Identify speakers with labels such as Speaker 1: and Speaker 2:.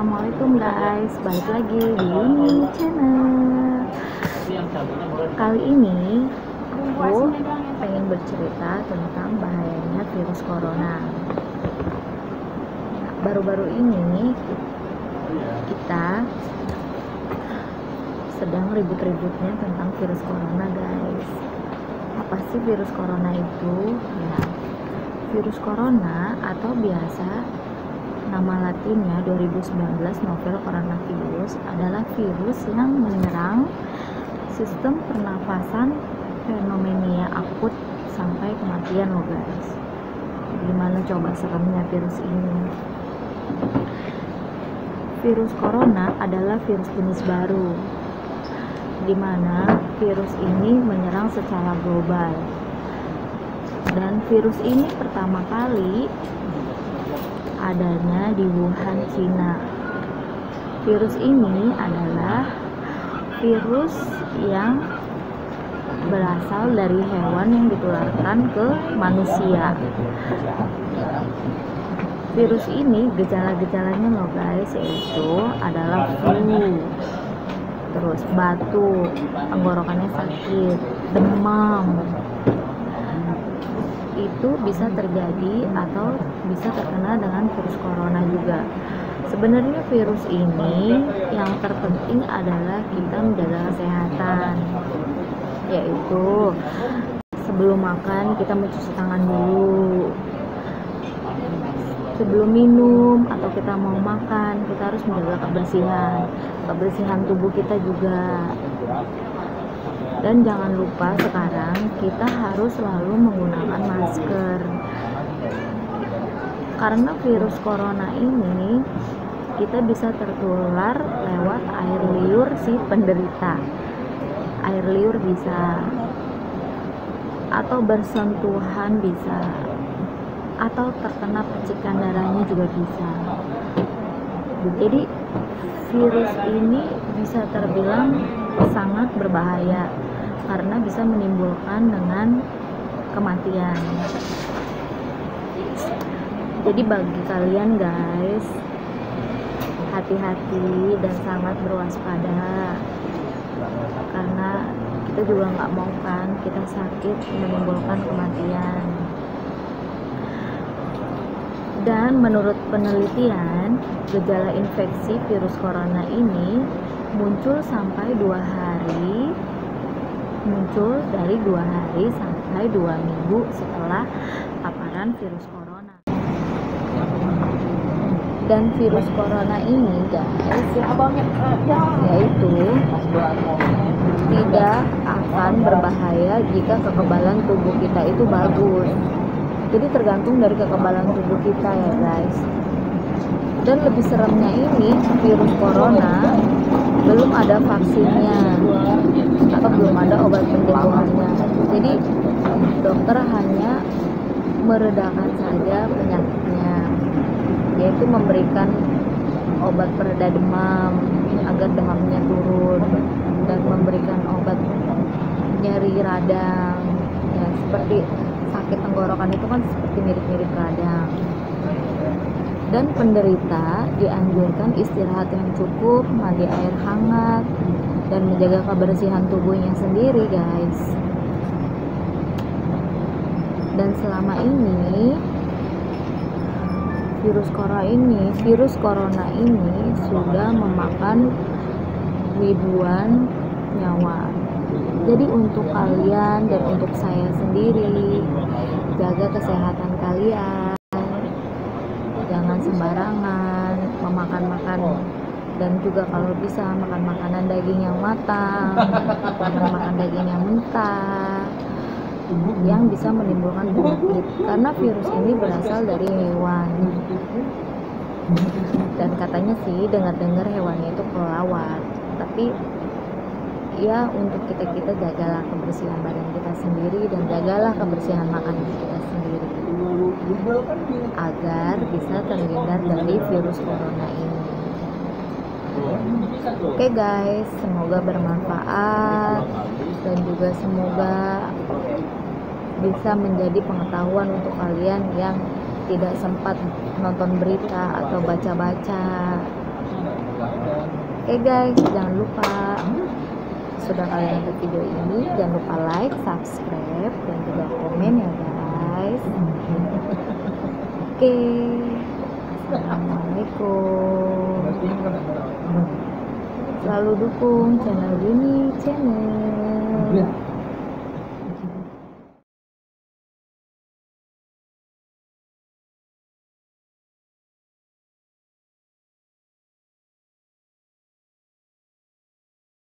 Speaker 1: Assalamualaikum guys, balik lagi di Yuni Channel. Kali ini aku pengen bercerita tentang bahayanya virus corona. Baru-baru ini kita sedang ribut-ributnya tentang virus corona guys. Apa sih virus corona itu? Ya, virus corona atau biasa Nama latinnya 2019 novel coronavirus adalah virus yang menyerang sistem pernafasan fenomenia akut sampai kematian loh guys. Gimana coba seremnya virus ini? Virus corona adalah virus jenis baru di mana virus ini menyerang secara global. Dan virus ini pertama kali adanya di Wuhan, Cina. Virus ini adalah virus yang berasal dari hewan yang ditularkan ke manusia. Virus ini gejala-gejalanya loh guys yaitu adalah flu, terus batuk, tenggorokannya sakit, demam, itu bisa terjadi atau bisa terkena dengan virus corona juga. Sebenarnya virus ini yang terpenting adalah kita menjaga kesehatan, yaitu sebelum makan kita mencuci tangan dulu, sebelum minum atau kita mau makan kita harus menjaga kebersihan, kebersihan tubuh kita juga dan jangan lupa sekarang kita harus selalu menggunakan masker. Karena virus corona ini kita bisa tertular lewat air liur si penderita. Air liur bisa atau bersentuhan bisa atau terkena percikan darahnya juga bisa. Jadi virus ini bisa terbilang sangat berbahaya karena bisa menimbulkan dengan kematian. Jadi bagi kalian guys hati-hati dan sangat berwaspada. Karena kita juga nggak mau kan kita sakit menimbulkan kematian. Dan menurut penelitian gejala infeksi virus corona ini muncul sampai dua hari muncul dari dua hari sampai dua minggu setelah paparan virus corona. Dan virus corona ini guys yaitu tidak akan berbahaya jika kekebalan tubuh kita itu bagus. Jadi tergantung dari kekebalan tubuh kita ya guys. Dan lebih seremnya ini virus corona belum ada vaksinnya atau belum ada obat penyembuhannya jadi dokter hanya meredakan saja penyakitnya yaitu memberikan obat pereda demam agar demamnya turun dan memberikan obat nyeri radang. Ya seperti sakit tenggorokan itu kan seperti mirip-mirip radang dan penderita dianjurkan istirahat yang cukup, mandi air hangat, dan menjaga kebersihan tubuhnya sendiri guys. Dan selama ini virus corona ini virus corona ini sudah memakan ribuan nyawa. Jadi untuk kalian dan untuk saya sendiri jaga kesehatan kalian sembarangan memakan-makan dan juga kalau bisa makan makanan daging yang matang jangan makan daging yang mentah yang bisa menimbulkan penyakit karena virus ini berasal dari hewan. Dan katanya sih dengar-dengar hewannya itu pelawat tapi ya untuk kita kita jagalah kebersihan badan kita sendiri dan jagalah kebersihan makanan kita sendiri. Agar bisa terhindar dari virus corona ini. Oke okay guys semoga bermanfaat dan juga semoga bisa menjadi pengetahuan untuk kalian yang tidak sempat nonton berita atau baca-baca. Oke guys, jangan lupa sudah kalian nonton video ini, jangan lupa like, subscribe, dan juga komen ya guys. Oke, assalamualaikum. Selalu dukung channel ini channel.